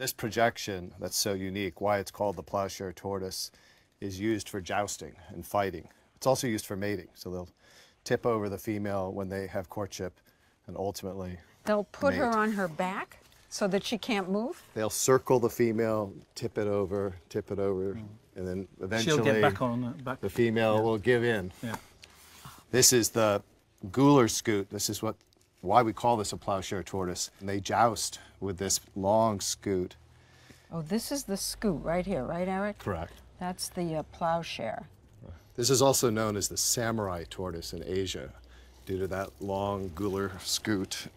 This projection that's so unique, why it's called the plowshare tortoise, is used for jousting and fighting. It's also used for mating. So they'll tip over the female when they have courtship and ultimately They'll put her on her back so that she can't move? They'll circle the female, tip it over, tip it over, mm. and then eventually She'll get back on. Back. the female will give in. Yeah. This is the Gular scute. This is what why we call this a plowshare tortoise. And they joust with this long scute. Oh, this is the scute right here, right, Eric? Correct. That's the uh, plowshare. This is also known as the samurai tortoise in Asia due to that long gular scute